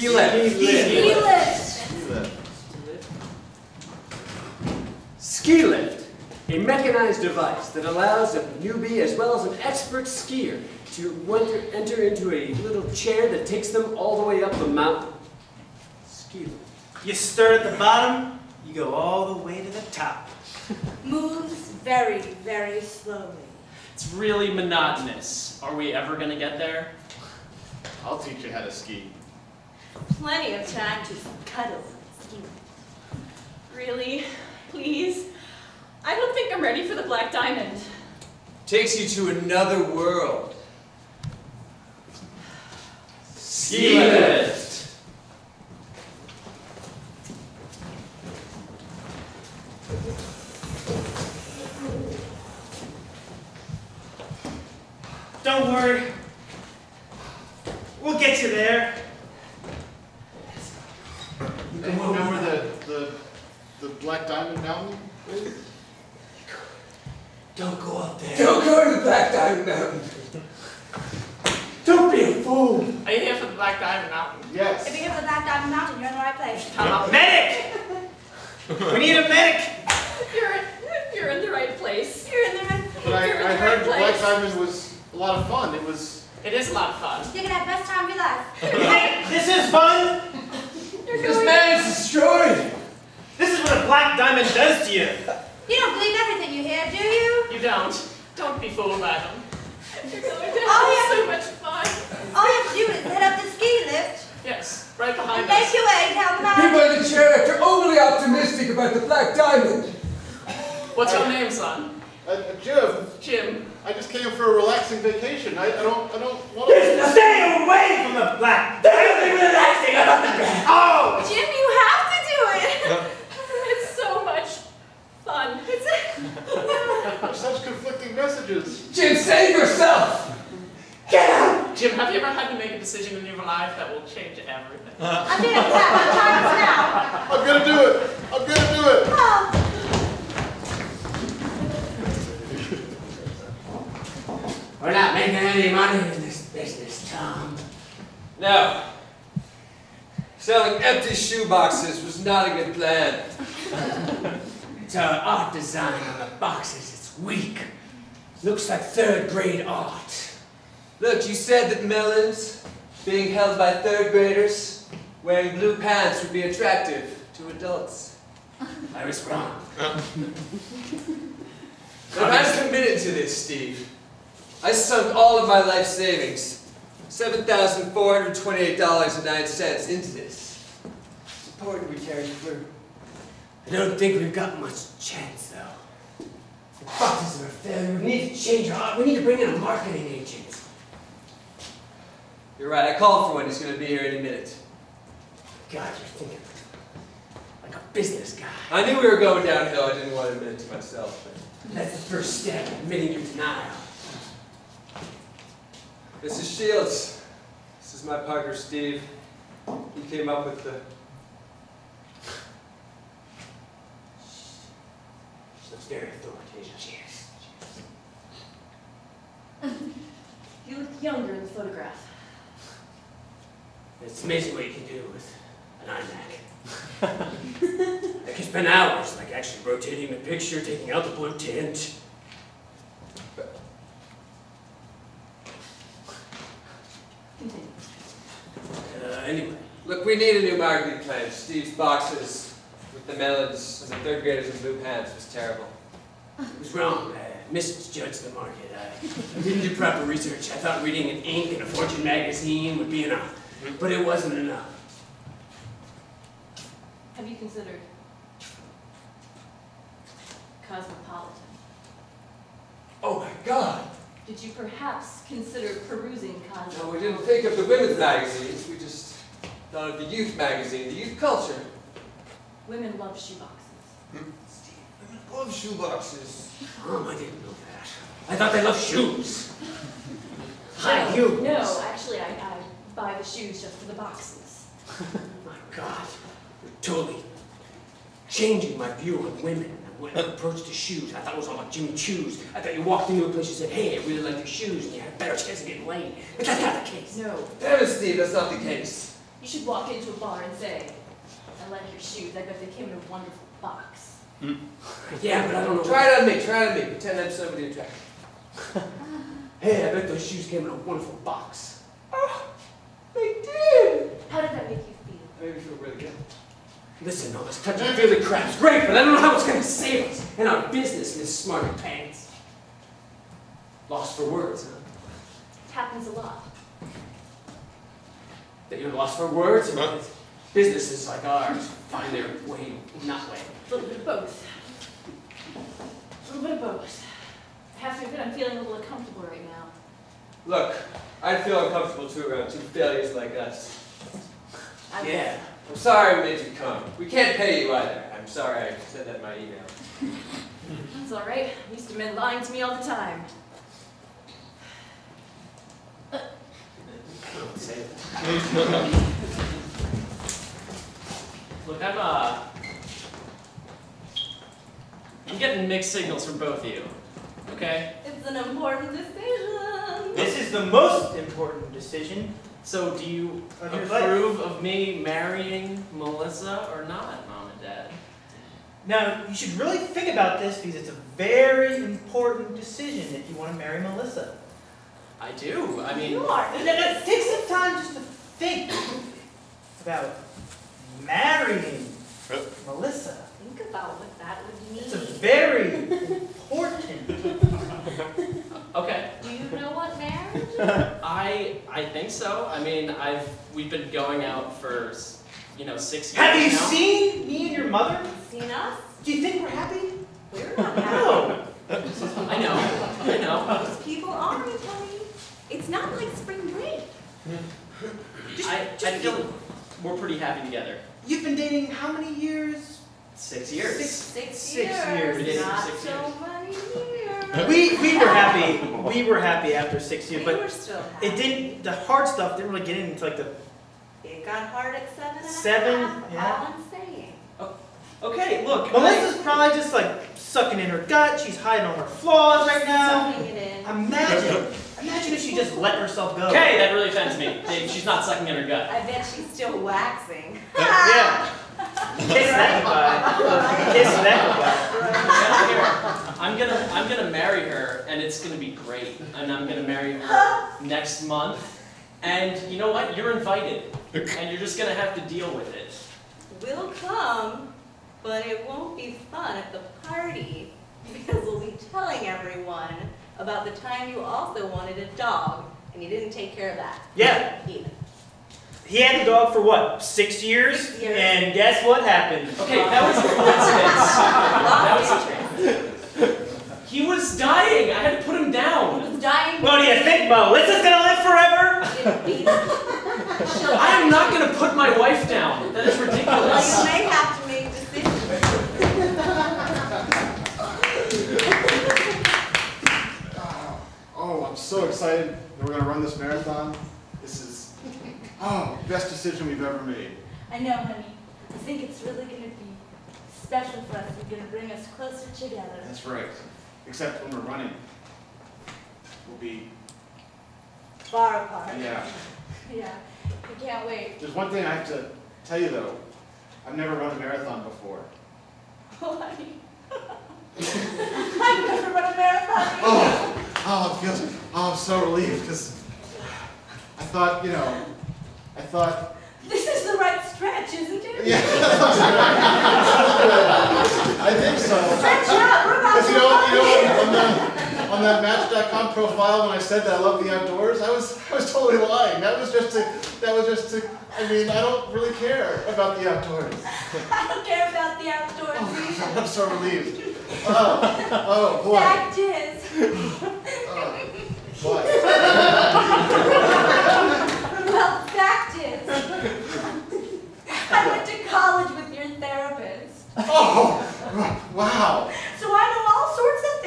Ski lift. Ski lift. Ski lift, a mechanized device that allows a newbie as well as an expert skier to enter into a little chair that takes them all the way up the mountain. Ski lift. You start at the bottom, you go all the way to the top. Moves very, very slowly. It's really monotonous. Are we ever gonna get there? I'll teach you how to ski. Plenty of time to cuddle. Really? Please? I don't think I'm ready for the Black Diamond. Takes you to another world. Ski lift. Don't worry. We'll get you there. Hey, remember the, the, the Black Diamond Mountain? Don't go up there. Don't go to the Black Diamond Mountain. Don't be a fool. Are you here for the Black Diamond Mountain? If Yes. you get to the Black Diamond Mountain, you're in the right place. Medic! we need a medic! You're, you're in the right place. You're in the right But I, You're in I the heard right the Black place. Diamond was a lot of fun. It was, It is a lot of fun. You're gonna have the best time of your life. Hey, this is fun! This man is destroyed. This is what a black diamond does to you. You don't believe everything you hear, do you? You don't. Don't be fooled by them. You're going to Oh, have yeah. so much fun. All you have to do is head up the ski lift Yes, right and behind make us. your way down the People in the chair, you're overly optimistic about the Black Diamond. What's your name, son? Uh, uh, Jim, Jim. I just came for a relaxing vacation. I, I don't, I don't want to. Stay away from the black diamond! relaxing about the back. Oh! Jim, you have to do it. it's so much fun. It's Such conflicting messages. Jim, save yourself. Get out. Jim, have you ever had to make a decision in your life that will change everything? I think it's that. I'm gonna do it. I'm gonna do it. Oh. We're not making any money in this business, Tom. No. Selling empty shoe boxes was not a good plan. It's our art design on the boxes. It's weak. Looks like third grade art. Look, you said that melons, being held by third graders, wearing blue pants would be attractive to adults. I was wrong. Look, I'm committed to this, Steve. I sunk all of my life savings, $7,428.09 into this. It's important we carry through. I don't think we've got much chance, though. The boxes are a failure. We need to change our. We need to bring in a marketing agent. You're right, I called for one. He's going to be here any minute. God, you're thinking like a business guy. I knew we were going downhill. I didn't want to admit it to myself. But That's the first step, admitting your denial. This is Shields. This is my partner, Steve. He came up with the Looks very authoritative. Cheers. You look younger in the photograph. It's amazing what you can do with an iMac. I can spend hours, like actually rotating the picture, taking out the blue tint. Continue. Uh, anyway, Look, we need a new marketing plan. Steve's boxes with the melons and the third graders in blue pants was terrible. I was wrong. I misjudged the market. I, I didn't do proper research. I thought reading an Inc. and a Fortune magazine would be enough, but it wasn't enough. Have you considered Cosmopolitan? Oh my God! Did you perhaps consider perusing Cosmopolitan? No, we didn't think of the women's magazines. We just thought of the youth magazine, the youth culture. Women love shoeboxes. Hmm? Steve, women love shoe boxes. Mom, oh, I didn't know that. I thought they loved shoes. High no, heels. No, actually, I, I buy the shoes just for the boxes. My God, you're totally changing my view on women and when I approached the shoes, I thought it was all about Jimmy Choo's. I thought you walked into a place, you said, hey, I really like your shoes, and you had a better chance of getting laid. But that's not the case. No. Damn it, Steve, that's not the case. You should walk into a bar and say, I like your shoes. I bet they came in a wonderful box. Hmm. Yeah, but I don't know. Try it on me, try it on me. Pretend I'm somebody attractive. Hey, I bet those shoes came in a wonderful box. Oh, they did! How did that make you feel? Made me feel really good. Listen, all this touchy-feely crap's great, but I don't know how it's gonna save us and our business, Miss Smarty Pants. Lost for words, huh? It happens a lot. That you're lost for words? Or businesses like ours find their way not way. A little bit of both. A little bit of both. I have to admit, I'm feeling a little uncomfortable right now. Look, I'd feel uncomfortable too around two failures like us. I Yeah. I'm sorry we made you come. We can't pay you either. I'm sorry I said that in my email. That's all right. I'm used to men lying to me all the time. Don't say that. Look, I'm uh, I'm getting mixed signals from both of you. Okay. It's an important decision. This is the most important decision. So, do you Of your life. approve of me marrying Melissa or not, Mom and Dad? Now, you should really think about this because it's a very important decision if you want to marry Melissa. I do. I mean, You are. No, no, no, Take some time just to think about marrying Melissa. Think about what that would mean. It's a very important. okay. Do you know what marriage is? I I think so. I mean, I've we've been going out for you know six years Have you now. seen me and your mother? Seen us? Do you think we're happy? We're not happy. No. I know. I know. Most people aren't, honey. It's not like spring break. I I feel like we're pretty happy together. You've been dating how many years? Six years. Six- Six, Six years. years. We did it for Not six so years. many years. We we were happy. We were happy after six years, We but were still happy. it didn't. The hard stuff didn't really get into like the. It got hard at seven. Seven, yeah. All I'm saying. Oh, okay, look. Melissa's probably just like sucking in her gut. She's hiding all her flaws right now. Sucking it in. Imagine, imagine if she just let herself go. Okay, that really offends me. She's not sucking in her gut. I bet she's still waxing. Yeah. Kiss that goodbye. Kiss that goodbye. I'm gonna I'm gonna marry her and it's gonna be great. And I'm gonna marry her next month. And you know what? You're invited. And you're just gonna have to deal with it. We'll come, but it won't be fun at the party because we'll be telling everyone about the time you also wanted a dog and you didn't take care of that. Yeah. Either. He had the dog for what? Six years? Six years. And guess what happened? Okay, that was a coincidence. that was a, he was dying. I had to put him He down. was dying. What do you think, Melissa's gonna live forever? Didn't beat him. She'll I am not gonna put my wife down. That is ridiculous. Well, ridiculous. you may have to make decisions. Oh, I'm so excited that we're gonna run this marathon. This is, oh, best decision we've ever made. I know, honey. I think it's really going to be special for us. It's going to bring us closer together. That's right. Except when we're running. We'll be, Far apart. yeah. Yeah. We can't wait. There's one thing I have to tell you though. I've never run a marathon before. Oh, honey. I've never run a marathon. Oh, oh, it feels, oh, I'm so relieved because I thought, you know, I thought, This is the right stretch, isn't it? yeah. I think so. Stretch up. We're about Because you know, you know, on that, on that Match.com profile, when I said that I love the outdoors, I was, I was totally lying. That was just to, that was just to, I mean, I don't really care about the outdoors. I don't care about the outdoors Oh. I'm so relieved. Oh, oh, boy. Fact is, Oh, what? well, fact is, I went to college with your therapist. Oh, wow. So I know all sorts of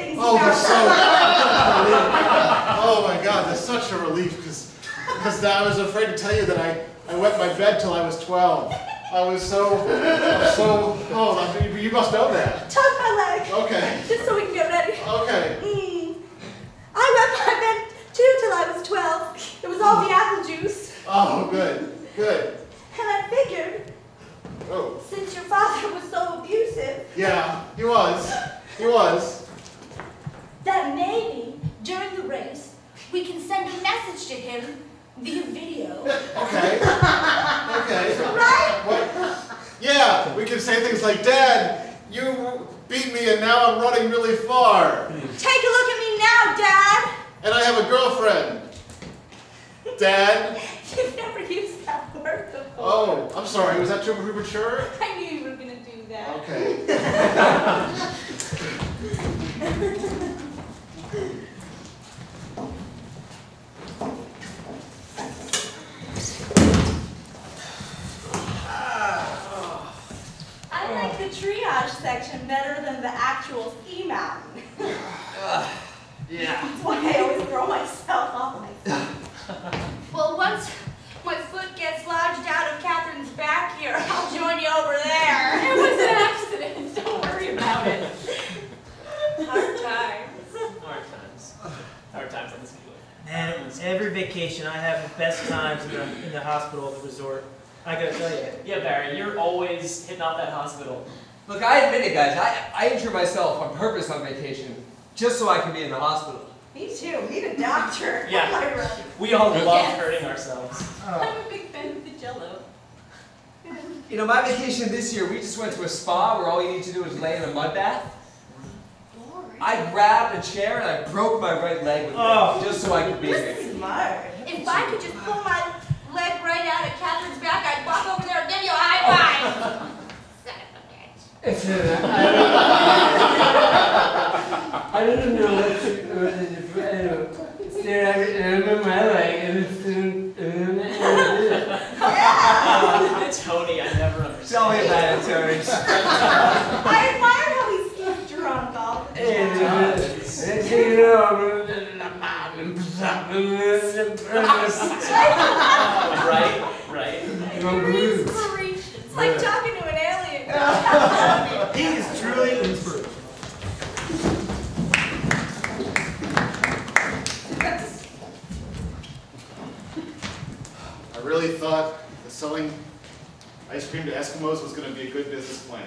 things Oh, that's so. Oh my God, that's such a relief because because I was afraid to tell you that I, I wet my bed till I was 12. I was so, I was so, oh, you must know that. Tug my leg, Okay, just so we can get ready. okay. Mm. I read my bed too till I was 12. It was all the apple juice. Oh, good, good. And I figured, Oh, since your father was so abusive, yeah, he was, he was. That maybe during the race we can send a message to him via video. Okay, okay. Right? What? Yeah, we can say things like, Dad, you beat me and now I'm running really far. Take a look at me now, Dad. And I have a girlfriend. Dad? You've never used that word before. Oh, I'm sorry, was that too premature? I knew you were gonna do that. Okay. I like the triage section better than the actual ski mountain. Yeah. That's why I always throw myself off my Well, once my foot gets lodged out of Catherine's back here, I'll join you over there. It was an accident. Don't worry about it. Hard times. Hard times. Hard times on the ski. Man, every vacation I have the best times in the, in the hospital at the resort. I gotta tell you. Yeah, Barry, you're always hitting off that hospital. Look, I admit it, guys. I, I injure myself on purpose on vacation just so I can be in the hospital. Me too, need a doctor. Yeah. We all love Yes. hurting ourselves. Oh. I'm a big fan of the jello. You know, my vacation this year, we just went to a spa where all you need to do is lay in a mud bath. I grabbed a chair and I broke my right leg with Oh. it just so I could be here. Smart. If I could just pull my leg right out of Catherine's back, I'd walk over there and give you a high oh. five. Son of a bitch. It's, I, I don't know what to, what to do. I don't I remember my leg and it's, uh, Tony, I never understood. Tell me about it, Tony. I admire how he skis drunk all the time. and, you know, right, right. Inspiration. It's like talking to an alien. He is truly inspirational. I really thought that selling ice cream to Eskimos was gonna be a good business plan.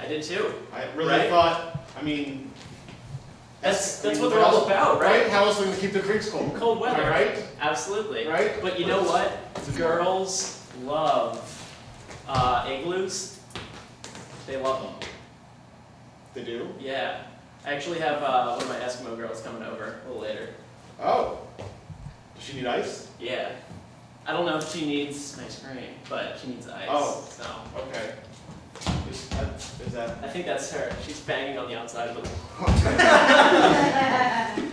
I did too. I really Right. thought, I mean. That's- that's what they're all about, right? How else are we gonna keep the creeks cold? Cold weather. Right? Absolutely. Right? But you know what? Girls love uh, igloos. They love them. They do? Yeah. I actually have uh, one of my Eskimo girls coming over a little later. Oh. Does she need ice? Yeah. I don't know if she needs ice cream, but she needs ice. Oh. So Okay. Is that, is that? I think that's her. She's banging on the outside of the.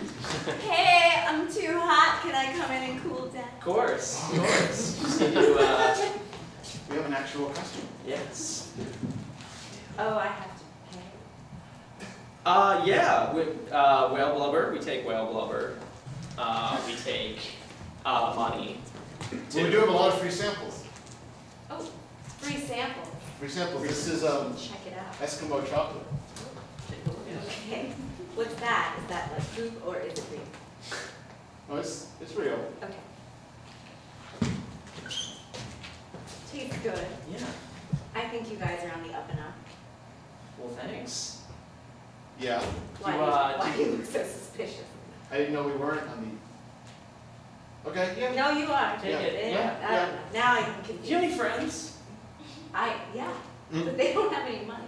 Hey, I'm too hot. Can I come in and cool down? Of course, of course. Just need to. Uh, We have an actual customer. yes. Oh, I have to pay. Uh, yeah. We, uh, whale blubber. We take whale blubber. Uh, we take uh, money. Well, we do have a lot of free samples. Oh, free samples. Free samples. This is um, Check it out. Eskimo chocolate. Take a look at it. Okay. What's that? Is that like poop or is it real? No, it's, it's real. Okay. Tastes good. Yeah. I think you guys are on the up and up. Well, thanks. Yeah. Why, Do, do you- uh, why do- do you look so suspicious? I didn't know we weren't on the. Okay, yeah. No, you are. Take Yeah, it. yeah. I don't. Now I'm Do you have any friends? I, yeah, Mm. but they don't have any money.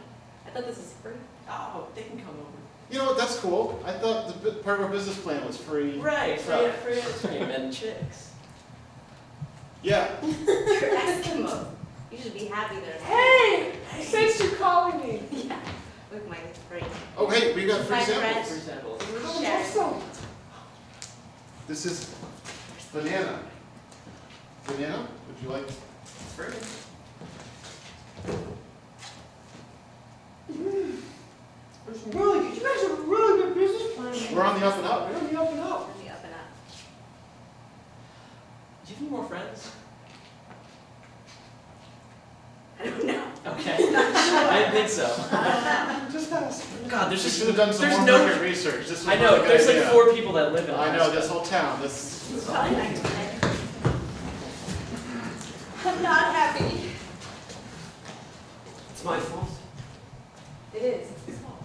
I thought this was free. Oh, they can come over. You know what? That's cool. I thought the bi- part of our business plan was free. Right, free, So- free ice cream and chicks. Yeah. You're Eskimo. You should be happy there's. Hey, thanks for calling me. Yeah. With my brain. Oh, hey, we got free My samples. Free samples. We share. This is banana. Banana? Would you like? Free. Really, you guys have a really good business plan. We're on the up and up. We're on the up and up. On the up and up. Do you have any more friends? Think so. Just ask. God, there's just should have done some there's more no. market research. This I know. a good There's like four people that live in. I know this whole town. This. It's probably not tonight. I'm not happy. It's my fault. It is. It's his fault.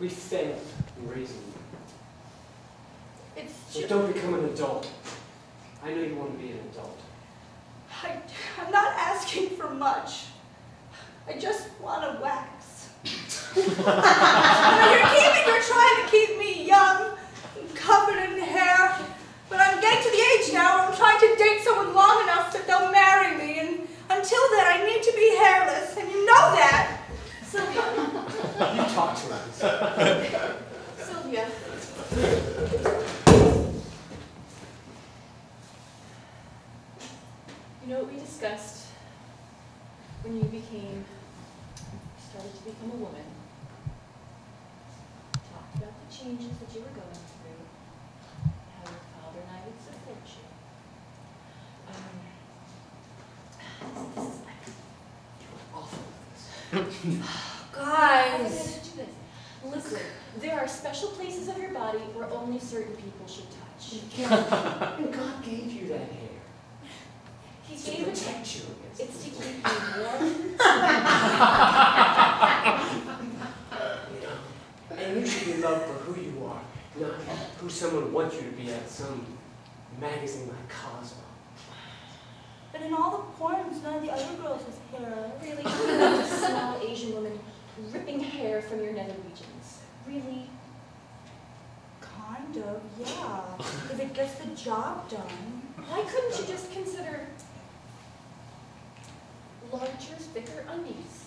We failed in raising you. It's So just, don't become an adult. I know you want to be an adult. I, I'm not asking for much. I just want to wax. I mean, you're keeping, you're trying to keep me young, and covered in hair, but I'm getting to the age now where I'm trying to date someone long enough that they'll marry me, and until then I need to be hairless, and you know that. Sylvia, You talk to us. Sylvia. You know what we discussed when you became, started to become a woman? Talked about the changes that you were going through, how your father and I would support you. Um, this is like Awful. I Guys. this. Listen, there are special places of your body where only certain people should touch. And God gave you that hair. He To gave it, protect you against it's to keep you warm. You know? And you should be loved for who you are, not who someone wants you to be at some magazine like Cosmo. But in all the porns, none of the other girls with hair. Really, you're not a small Asian woman ripping hair from your nether regions. Really? Kind of, yeah. If it gets the job done. Why couldn't you just consider larger, thicker undies?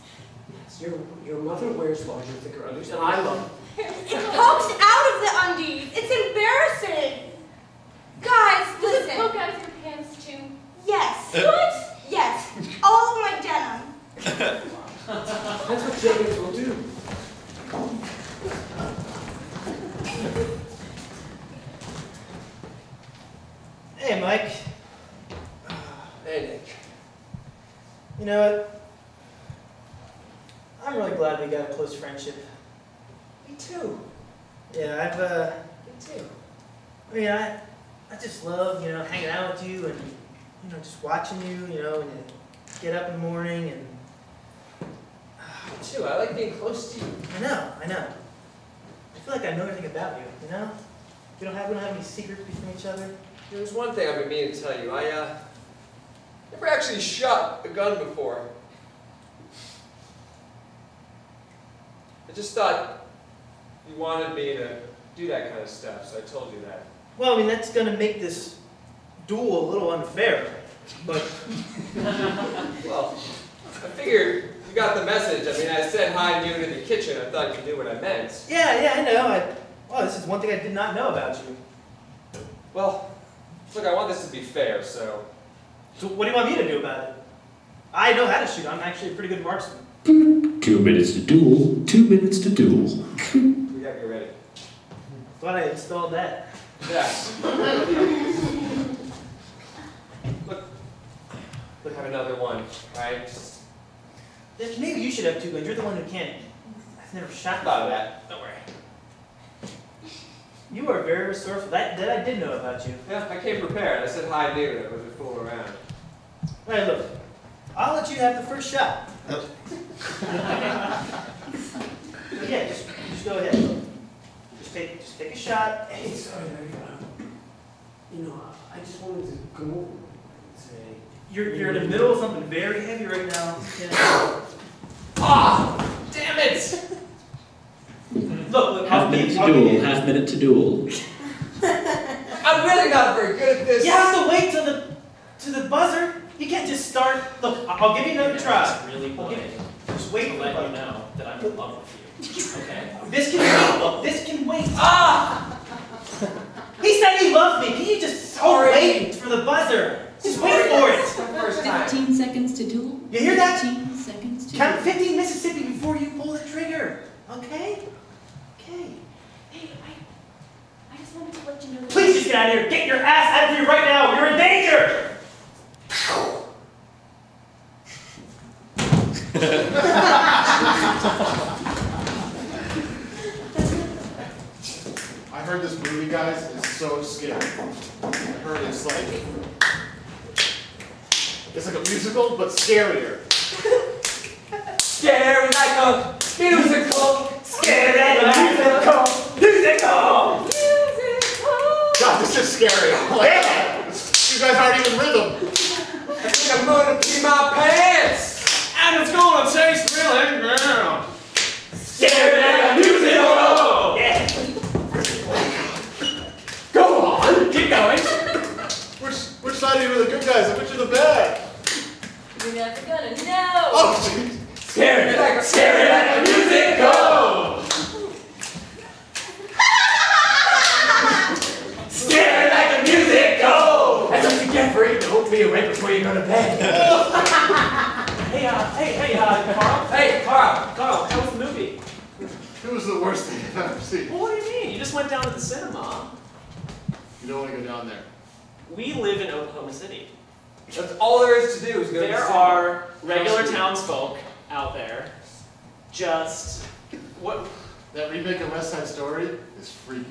Yes, your, your mother wears larger, thicker undies, and I love it. It pokes out of undies. It's embarrassing. Guys, Does it listen. poke out of your pants too? Yes. What? Yes. All of my denim. That's what Jacobs will do. Hey, Mike. Hey, Nick. You know what? I'm really glad we got a close friendship. Me too. Yeah, I've, uh, Me too. I mean, I, I just love, you know, hanging out with you and, you know, just watching you, you know, when you get up in the morning and, Me too. I like being close to you. I know, I know. I feel like I know everything about you, you know? We don't have, we don't have any secrets between each other. There's one thing I've been meaning to tell you. I, uh, never actually shot a gun before. I just thought you wanted me to do that kind of stuff, so I told you that. Well, I mean, that's gonna make this duel a little unfair, but, Well, I figured you got the message. I mean, I said hi to you in the kitchen. I thought you knew what I meant. yeah, yeah, I know. I, well, this is one thing I did not know about you. Well, look, I want this to be fair, so So what do you want me to do about it? I know how to shoot. I'm actually a pretty good marksman. Two minutes to duel, two minutes to duel. we got you ready. Thought I installed that. Yes. look, look, have another one, right? Just Maybe you should have two guns. You're the one who can't. I've never shot thought of that. Don't worry. You are very resourceful. That, that I did know about you. Yeah, I came prepared. I said hi to you. I wasn't fooling around. Hey, look. I'll let you have the first shot. yeah, just, just go ahead. Just take, just take a shot. Hey, sorry, I, you know, I just wanted to go over and say, You're, you're in the middle of something very heavy right now. Ah! Damn it! Look, look. Half I'll minute to I'll duel, half minute to duel. I'm really not very good at this. You have to wait till the to the buzzer. You can't just start. Look, I- I'll give you another I try. just really I'll wanted just wait to let you know that I'm in love with you. Okay? This can wait. Look, this can wait. Ah! He said he loved me. Can you just Sorry. wait for the buzzer? Just wait for it. First time. 15 seconds to duel. You hear that? 15 seconds to Count 15 Mississippi before you pull the trigger. Okay? okay. Hey, I, I just wanted to let you know. Please just get out of here. Get your ass out of here right now. You're in danger. I heard this movie, guys, is so scary. I heard it's like, it's like a musical, but scarier. Scary like a musical. Scary like a musical. Musical. God, this is scary. I'm you guys aren't even rhythm. I think I'm gonna pee my pants. And it's gonna taste really good. Scary like a musical. Yeah. Go on, keep going. Which which side are you the good guys and which are the bad? You're never gonna know. Jeez. Scary like a scary like a musical. Scary like a musical. That's what you get for eating oatmeal right before you go to bed. Hey, uh, hey, hey, uh, Carl. Hey, Carl. Carl, how was the movie? It was the worst thing I've ever seen. Well, what do you mean? You just went down to the cinema. You don't want to go down there. We live in Oklahoma City. That's all there is to do is go to the There are regular townsfolk out there. Just what? That remake of West Side Story is freaky.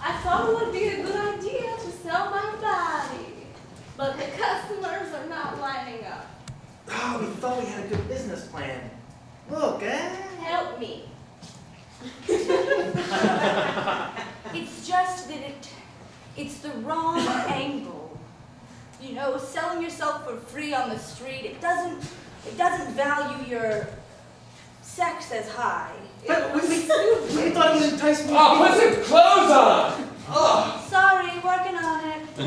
I thought it would be a good idea to sell my body, but the customers are not lining up. Oh, we thought we had a good business plan. Look, eh? Help me. It's just that it, it's the wrong angle. You know, selling yourself for free on the street, it doesn't, it doesn't value your sex as high. But we, we, we thought it would entice more Oh, put people. some clothes on. Oh. Sorry, working on it.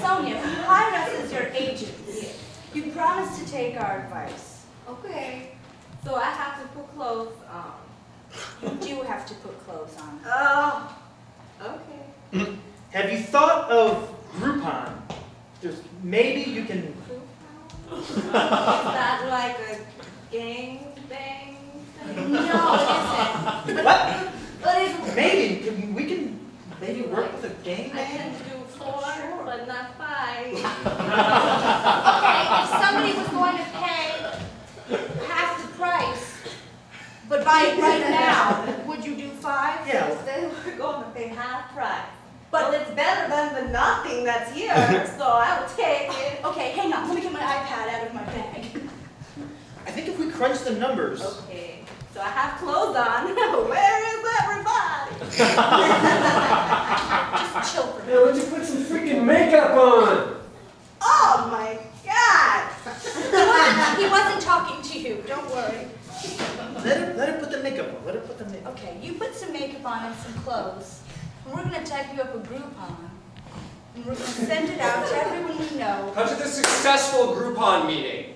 Sonia, hire us as your agent. You promised to take our advice. Okay, so I have to put clothes on. You do have to put clothes on. Oh, okay. Have you thought of Groupon? There's, maybe you can. Groupon? Is that like a gang bang thing? No, it isn't. What? But it's Maybe can- we can maybe work with a gang bang. I can do four, but not five. Okay, if somebody was going to pay half the price, but buy it right now, would you do five? Yeah. They were going to pay half price. But- But it's better than the nothing that's here, so I will take it. Okay, hang on, let me get my iPad out of my bag. I think if we crunch the numbers, Okay, so I have clothes on. Where is everybody? Just chill for a Now, minute. would you put some freaking makeup on? Oh my God! He wasn't talking to you, don't worry. Let her let her put the makeup on. Let her put the makeup. on. Okay, you put some makeup on and some clothes, and we're gonna type you up a Groupon, and we're gonna send it out to everyone we know. Come to the successful Groupon meeting.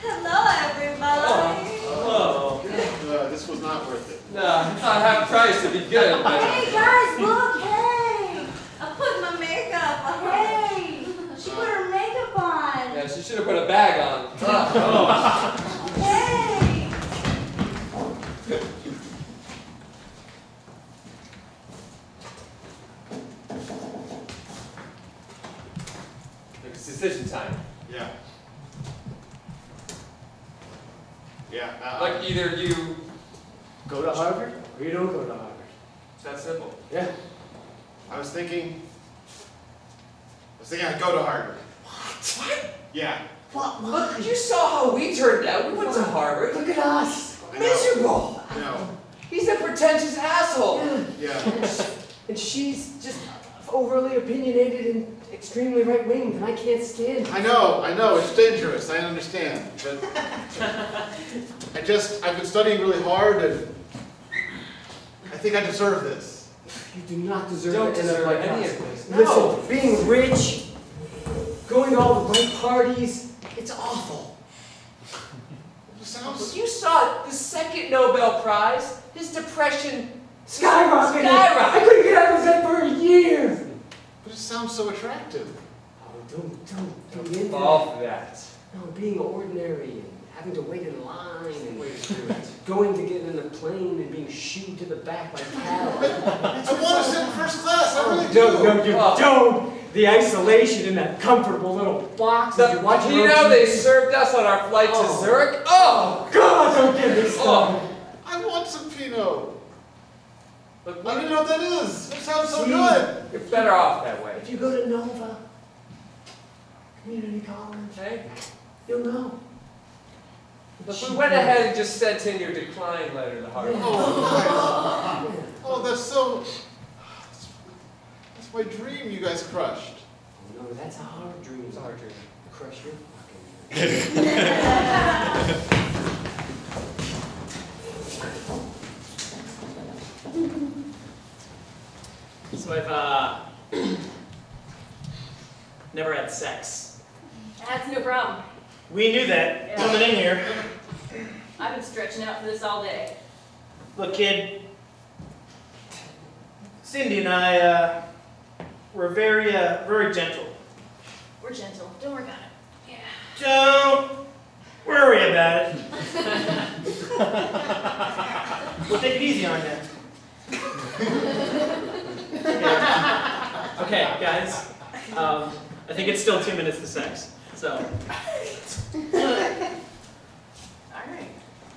Hello, everybody. Hello. Uh, this was not worth it. No, I thought half price would be good, but Hey guys, look, hey! I put my makeup on. Hey! She put her makeup on! yeah, she should have put a bag on. Ugh. Hey! It's decision time. Yeah. Yeah. Uh, Like either you. Go to Harvard or you don't go to Harvard. It's that simple. Yeah. I was thinking. I was thinking I'd go to Harvard. What? Yeah. Look, you saw how we turned out. We went to Harvard. Look at us. Miserable. I know. He's a pretentious asshole. Yeah. And she's just overly opinionated and extremely right winged, and I can't stand. I know. I know. It's dangerous. I understand. But I just I've been studying really hard and I think I deserve this. You do not deserve Don't to deserve any of this. Listen, being rich, going to all the right parties, it's awful. Sounds. You saw the second Nobel Prize. His depression Skyrocketed! Skyrocketed. I couldn't get out of bed for a year! But it sounds so attractive. Oh, don't, don't, Don't be into fall that. that. No, being ordinary and having to wait in line and going to get in a plane and being shooed to the back by cattle. I want to sit in first class. I really do. No, no, you Oh. don't! The isolation in that comfortable little box as The you're watching Pinot on they served us on our flight Oh. to Zurich. Oh! God, don't get me oh. started. Oh! I want some Pinot. Look, I don't know what that is. It sounds so See? good. You're better off that way. If you go to Nova Community College, Okay? you'll know. Look, we went ahead and just sent in your decline letter to Harvard. Oh. Oh, that's so. That's my dream you guys crushed. Oh, no, that's a hard dream. It's a hard dream. Crush your fucking dream. So I've uh, never had sex. That's no problem. We knew that coming in here. I've been stretching out for this all day. Look, kid. Cindy and I, uh, were very, uh, very gentle. We're gentle. Don't work on it. Yeah. Don't worry about it. we'll take it easy on you. Okay, guys. Um, I think it's still two minutes to sex. So, All right.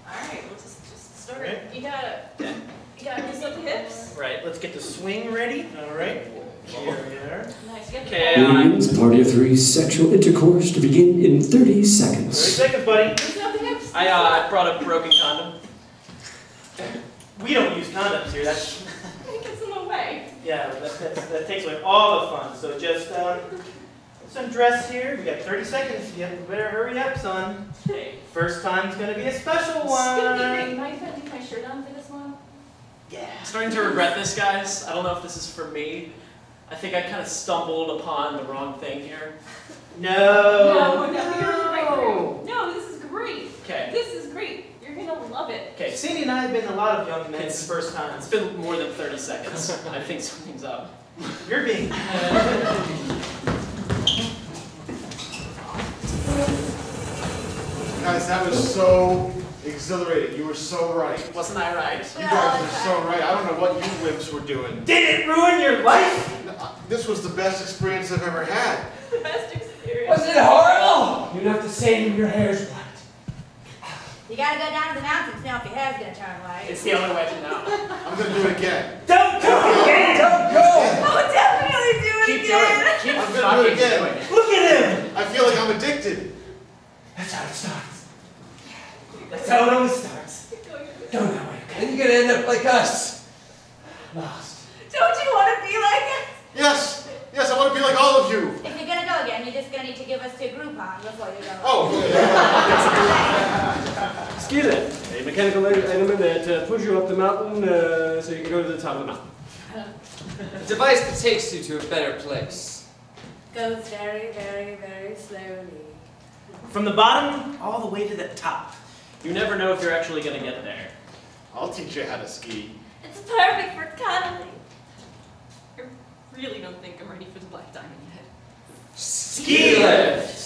All right. We'll just just start. You gotta you gotta miss up the hips. right. Let's get the swing ready. All right. Here we are. Nice. You Okay, uh, Williams, party of three, sexual intercourse to begin in 30 seconds. Thirty seconds. seconds, buddy. Loosen up the hips. I uh, brought a broken condom. We don't use condoms here. That's It gets in the way. yeah. That, that, that takes away all the fun. So just um, let's undress here. We got 30 seconds. You better hurry up, son. Okay. First time's gonna be a special It's gonna be one. great. Mind if I leave my shirt on for this one? Yeah. I'm starting to regret this, guys. I don't know if this is for me. I think I kind of stumbled upon the wrong thing here. No. no, no, you're right through. No, this is great. Okay. This is great. You're gonna love it. Okay. Sandy and I have been a lot of young men's It's- first It's been more than 30 seconds. I think something's up. You're being. Guys, that was so exhilarating. You were so right. Wasn't I right? You guys were so right. I don't know what you wimps were doing. Did it ruin your life? This was the best experience I've ever had. The best experience. Wasn't it horrible? You don't have to say your hair's white. You gotta go down to the mountains now if your hair's gonna turn white. It's the only way to know. I'm gonna do it again. Don't do it again. Don't go! Oh, definitely do it Keep doing again. it. Keep I'm gonna do it again. doing it. Look at him. I feel like I'm addicted. That's how it starts. That's how it always starts. Go that way, okay? Then you're gonna end up like us. Lost. Don't you want to be like us? Yes, yes, I want to be like all of you. If you're gonna go again, you're just gonna need to give us to Groupon before you go. Oh, Ski lift, a mechanical element that uh, pushes you up the mountain uh, so you can go to the top of the mountain. A device that takes you to a better place. Goes very, very, very slowly. From the bottom all the way to the top. You never know if you're actually going to get there. I'll teach you how to ski. It's perfect for cuddling. I really don't think I'm ready for the black diamond yet. Ski lift!